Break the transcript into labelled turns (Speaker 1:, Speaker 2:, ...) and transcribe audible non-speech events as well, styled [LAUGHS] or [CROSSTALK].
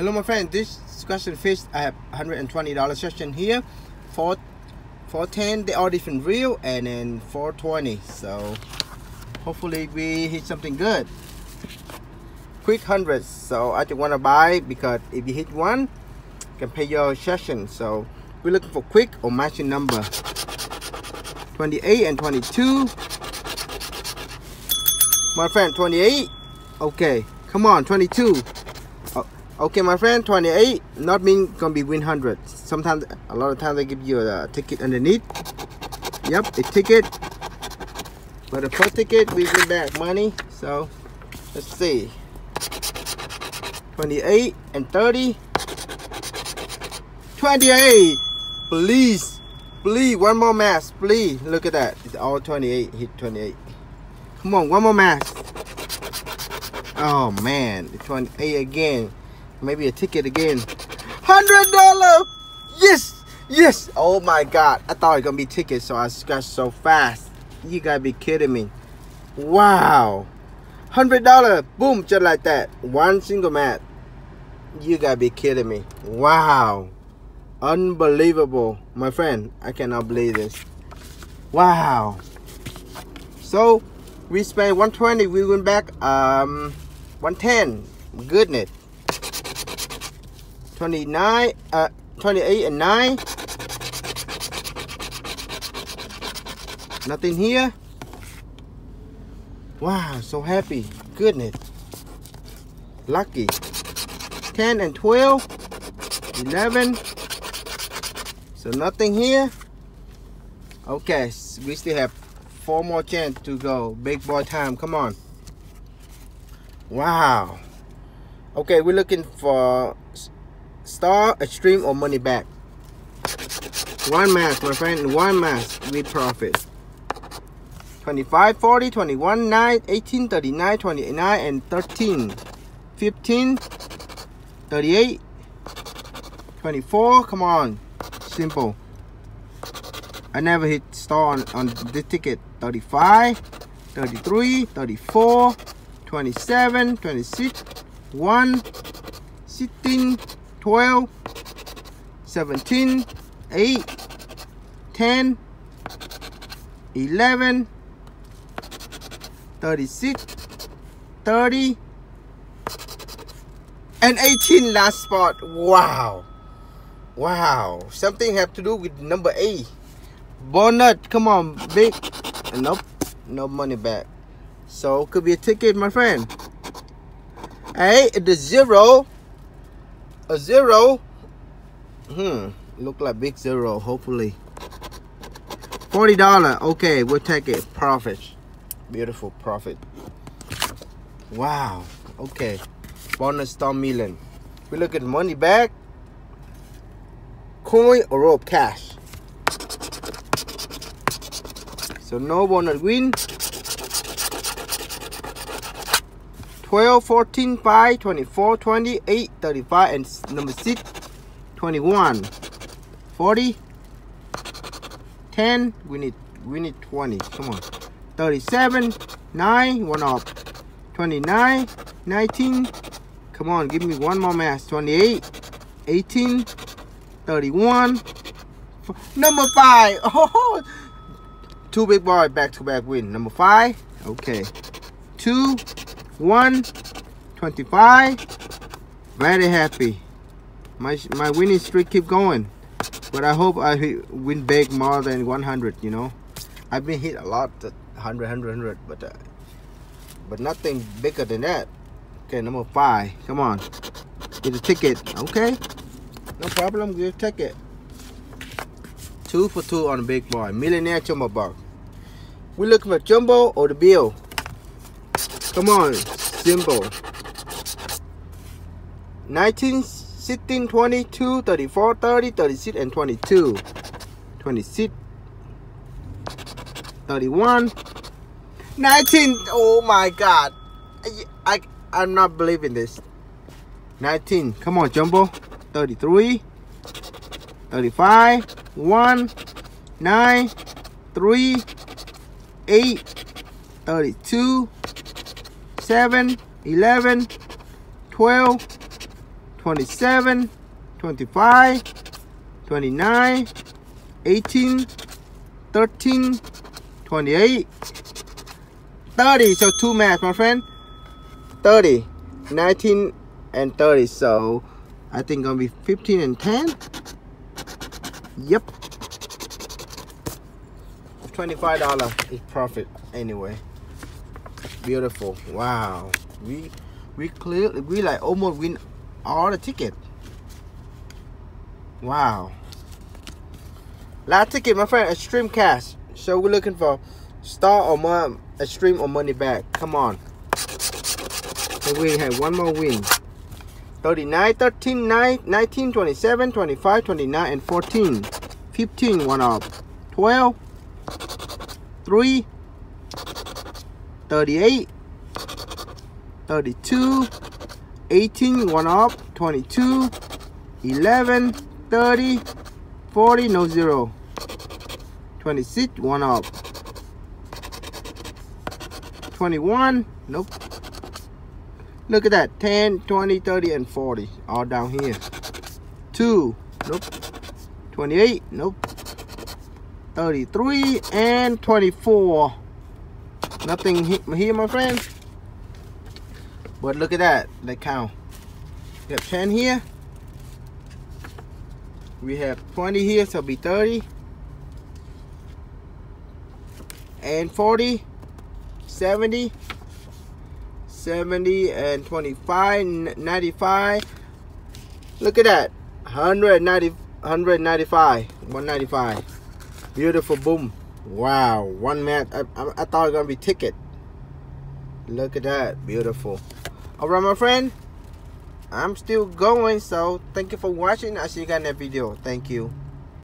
Speaker 1: Hello, my friend. This is ScratchNfish, I have $120 session here. For 410, they all different reel, and then 420. So hopefully we hit something good. Quick hundreds. So I just want to buy because if you hit one, you can pay your session. So we're looking for quick or matching number. 28 and 22. My friend, 28. Okay, come on, 22. Okay, my friend, 28 not mean gonna be win 100. Sometimes, a lot of times they give you a, ticket underneath. Yep, a ticket. But the first ticket, we get back money. So, let's see. 28 and 30. 28. Please, please, one more mask, please. Look at that. It's all 28. Hit 28. Come on, one more mask. Oh man, 28 again maybe a ticket again. Hundred dollar! Yes! Yes! Oh my god. I thought it was gonna be tickets, so I scratched so fast. You gotta be kidding me. Wow. Hundred dollar. Boom, just like that. One single mat. You gotta be kidding me. Wow. Unbelievable. My friend, I cannot believe this. Wow. So we spent 120, we went back um 110. Goodness. 29, uh, 28 and 9. Nothing here. Wow, so happy. Goodness. Lucky. 10 and 12. 11. So nothing here. Okay, we still have four more chance to go. Big boy time. Come on. Wow. Okay, we're looking for Star, Extreme, or Money Back. One mask, my friend. One mask. We profit. 25, 40, 21, 9, 18, 39, 29, and 13. 15, 38, 24. Come on. Simple. I never hit star on, on the ticket. 35, 33, 34, 27, 26, 1, 16, 12, 17, 8, 10, 11, 36, 30, and 18 last spot. Wow. Wow. Something have to do with number 8. Bonnet. Come on, big. Nope. No money back. So, could be a ticket, my friend. Hey, the zero a zero? Hmm look like big zero hopefully. 40 dollar okay we'll take it. Profit. Beautiful profit. Wow okay. Bonus star million. We look at money back. Coin or rope cash. So no bonus win 12, 14, 5, 24, 28, 35, and number 6, 21, 40, 10, we need, we need 20, come on, 37, 9, one off, 29, 19, come on, give me one more mass, 28, 18, 31, number 5, [LAUGHS] oh, two big boy back-to-back -back win, number 5, okay, 2, 1 25 very happy. My my winning streak keep going. But i hope i win big more than 100 you know? I've been hit a lot 100 100 100 but uh, but nothing bigger than that. Okay number five. Come on. Get a ticket. Okay. No problem. Get a ticket. Two for two on the big boy. Millionaire Jumbo Bucks we looking for jumbo or the bill? Come on, symbol. 19, 16, 22, 34, 30, 36, and 22. 26, 31, 19. Oh my God. I, I, I'm not believing this. 19. Come on, Jumbo. 33, 35, 1, 9, 3, 8, 32, 7, 11, 12, 27, 25, 29, 18, 13, 28, 30. So two math, my friend. 30, 19, and 30. So I think gonna be 15 and 10. Yep. $25 is profit anyway. Beautiful. Wow. We we clear we like almost win all the ticket. Wow. Last ticket, my friend, extreme cash. So we're looking for star or more extreme or money back. Come on. And we have one more win. 39, 13, 9, 19, 27, 25, 29, and 14. 15, one up. 12, 3, 38, 32, 18, one up. 22, 11, 30, 40, no zero. 26, one up. 21, nope. Look at that, 10, 20, 30, and 40, all down here. 2, nope. 28, nope. 33, and 24. Nothing here, my friends. But look at that, the count. We have 10 here. We have 20 here, so it'll be 30. And 40, 70, 70 and 25, 95. Look at that. 190, 195, 195. Beautiful boom. Wow, one mat. I, I, I thought it was gonna be ticket. Look at that, beautiful. All right, my friend. I'm still going, so thank you for watching. I'll see you guys in that video. Thank you.